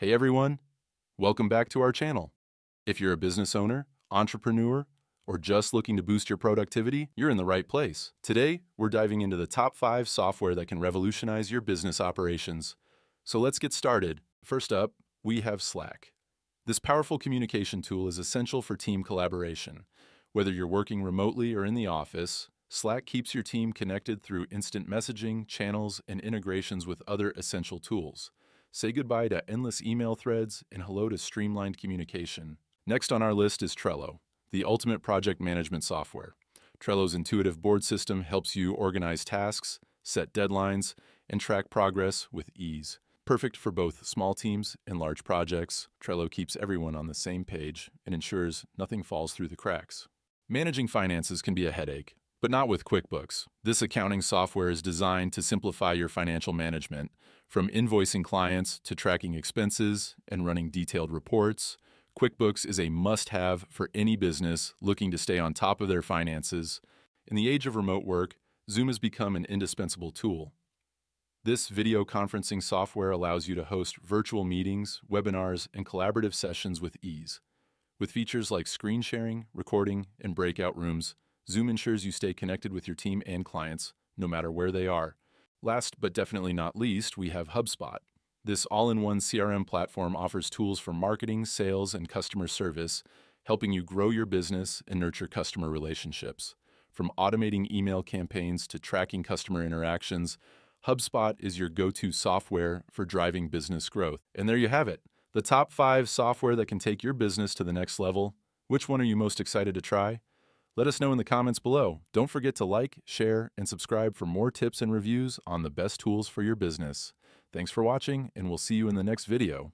Hey everyone, welcome back to our channel. If you're a business owner, entrepreneur, or just looking to boost your productivity, you're in the right place. Today, we're diving into the top five software that can revolutionize your business operations. So let's get started. First up, we have Slack. This powerful communication tool is essential for team collaboration. Whether you're working remotely or in the office, Slack keeps your team connected through instant messaging, channels, and integrations with other essential tools. Say goodbye to endless email threads and hello to streamlined communication. Next on our list is Trello, the ultimate project management software. Trello's intuitive board system helps you organize tasks, set deadlines, and track progress with ease. Perfect for both small teams and large projects, Trello keeps everyone on the same page and ensures nothing falls through the cracks. Managing finances can be a headache, but not with QuickBooks. This accounting software is designed to simplify your financial management, from invoicing clients to tracking expenses and running detailed reports. QuickBooks is a must have for any business looking to stay on top of their finances. In the age of remote work, Zoom has become an indispensable tool. This video conferencing software allows you to host virtual meetings, webinars, and collaborative sessions with ease. With features like screen sharing, recording, and breakout rooms, Zoom ensures you stay connected with your team and clients, no matter where they are. Last but definitely not least, we have HubSpot. This all in one CRM platform offers tools for marketing, sales, and customer service, helping you grow your business and nurture customer relationships. From automating email campaigns to tracking customer interactions, HubSpot is your go to software for driving business growth. And there you have it the top five software that can take your business to the next level. Which one are you most excited to try? Let us know in the comments below. Don't forget to like, share, and subscribe for more tips and reviews on the best tools for your business. Thanks for watching, and we'll see you in the next video.